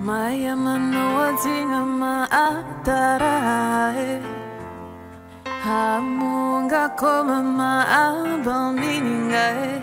Maya manoatinga maatarae Hamunga koma maabaminingae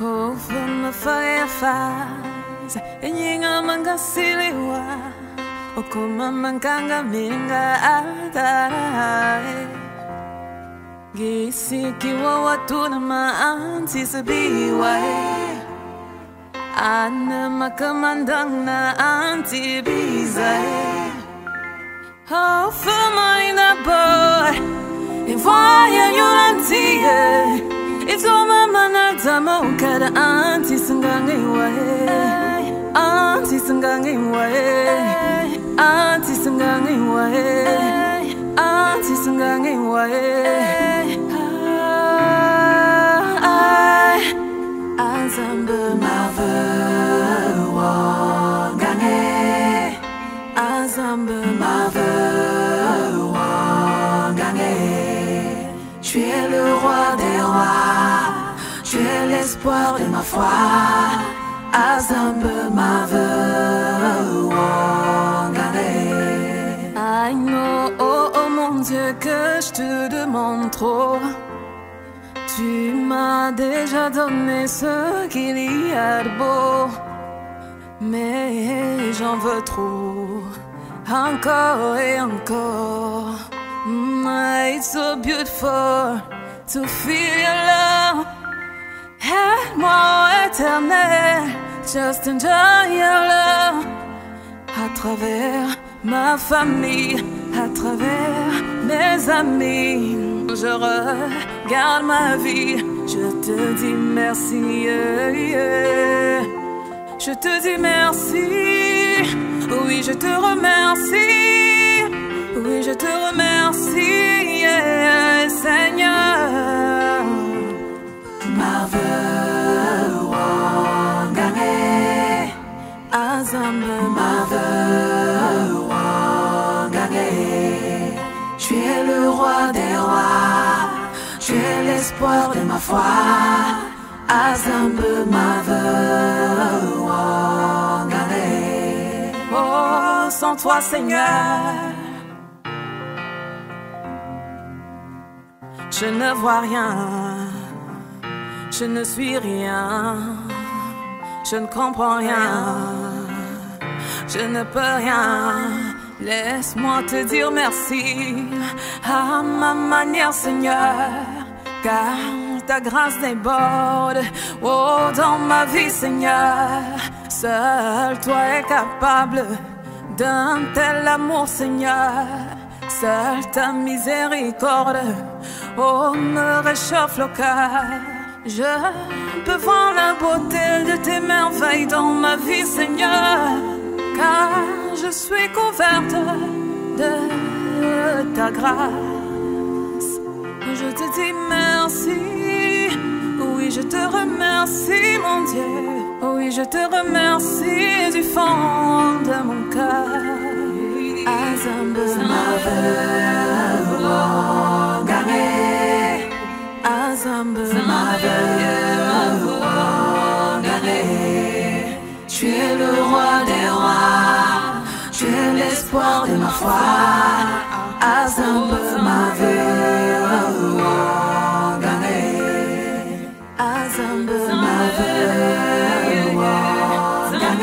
Ofa mafaya faz Enyinga mangasiliwa Okoma mankanga minga atarae. Gisikiwa watu na maanti sabiwae Annem akamandang na anti bizay Hafamay na bar Iwayan yun antiye Ito mamanadama ukada anti sanggang iwahe Anti sanggang iwahe Anti sanggang iwahe Anti sanggang iwahe Tu es le roi des rois Tu es l'espoir de ma foi Azamba mother wangane I know, oh, oh mon Dieu, que je te demande trop. Tu m'as déjà donné ce qu'il y a de beau, mais j'en veux trop, encore et encore. It's so beautiful to feel your love. Aide-moi, éternel, just enjoy your love. À travers ma famille, à travers mes amis, je regarde ma vie, je te dis merci. Je te dis merci, je te remercie, oui, je te remercie, yeah, Seigneur. Mother Wangane, Azambe Mother Wangane. Tu es le roi des rois, tu es l'espoir de ma foi. Azambe Mother Wangane. Oh, sans toi, Seigneur. Je ne vois rien, je ne suis rien, je ne comprends rien, je ne peux rien. Laisse-moi te dire merci à ma manière, Seigneur, car ta grâce déborde. Oh, dans ma vie, Seigneur, seul toi es capable d'un tel amour, Seigneur. Seule ta miséricorde, oh, me réchauffe le cœur. Je peux voir la beauté de tes merveilles dans ma vie, Seigneur, car je suis couverte de ta grâce. Je te dis merci, oui, je te remercie, oui, je te remercie du fond de mon cœur. Azambe Mother Wangane Azambe Mother Wangane Tu es le roi des rois. Tu es l'espoir de ma foi. Azambe Mother Wangane Azambe Mother